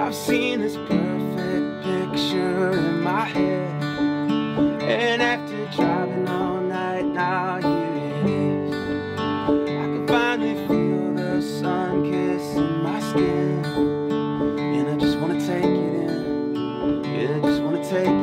I've seen this perfect picture in my head. And after driving all night now here it is. I can finally feel the sun kissing my skin. And I just wanna take it in. Yeah, I just wanna take